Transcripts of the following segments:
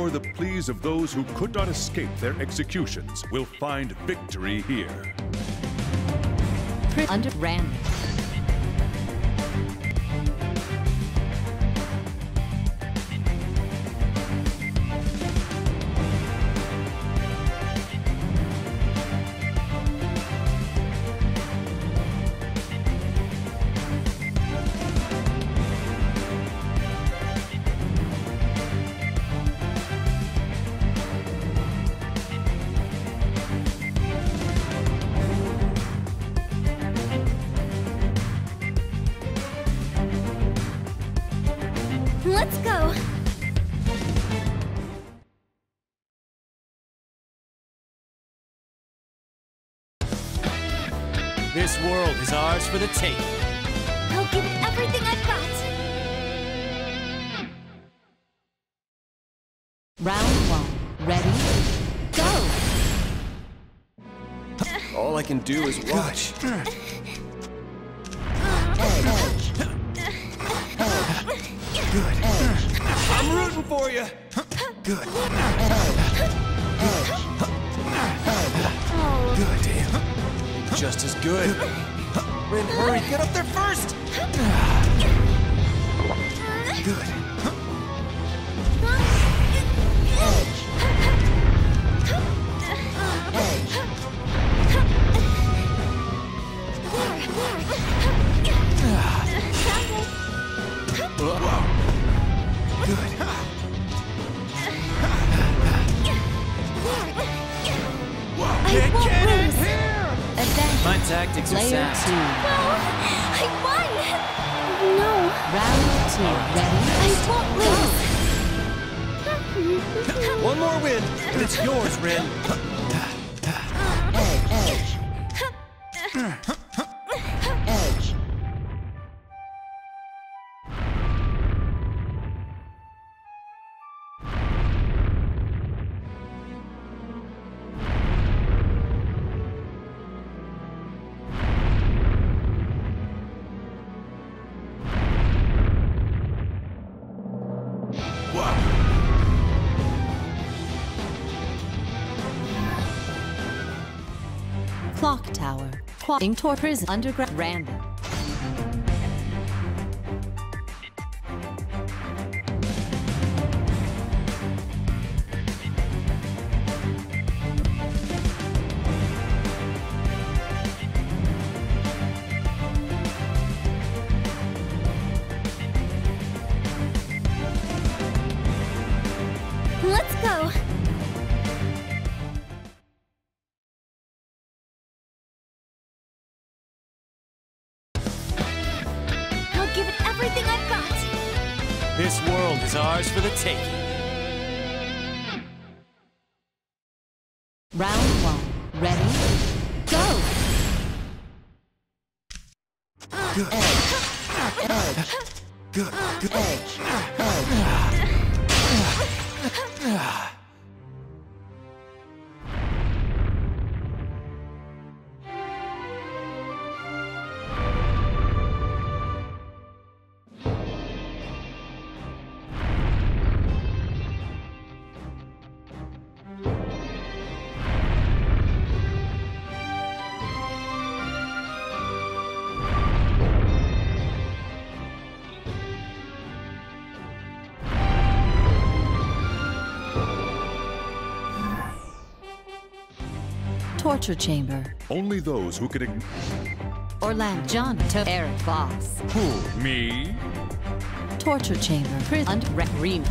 Or the pleas of those who could not escape their executions will find victory here. Under Rand. Let's go! This world is ours for the taking. I'll give it everything I've got! Round one. Ready? Go! All I can do is watch. I'm rooting for you. Good. Good. Just as good. Rin, hurry, get up there first. Good. My tactics are Player sound. two. No! I won! No! Round two. Ready? I won't lose! One more win, and it's yours, Rin. Clock tower. Quadding prison. Underground. Random. This world is ours for the taking. Round one. Ready? Go! Good. Good. Ah. Ah. Ah. Torture chamber. Only those who could ign- Orlando. John to Eric Voss. Who? Me? Torture chamber. Prison. Under Re- Ream.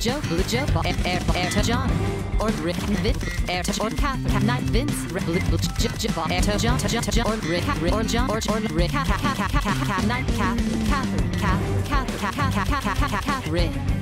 Joe, Joe, Air, Air, Air John, or Rick, Vin, Air or Catherine, Night Vince, Air to John, or Rick, or John, or or Rick, Night Catherine, Catherine, Catherine, Catherine, Catherine, Catherine,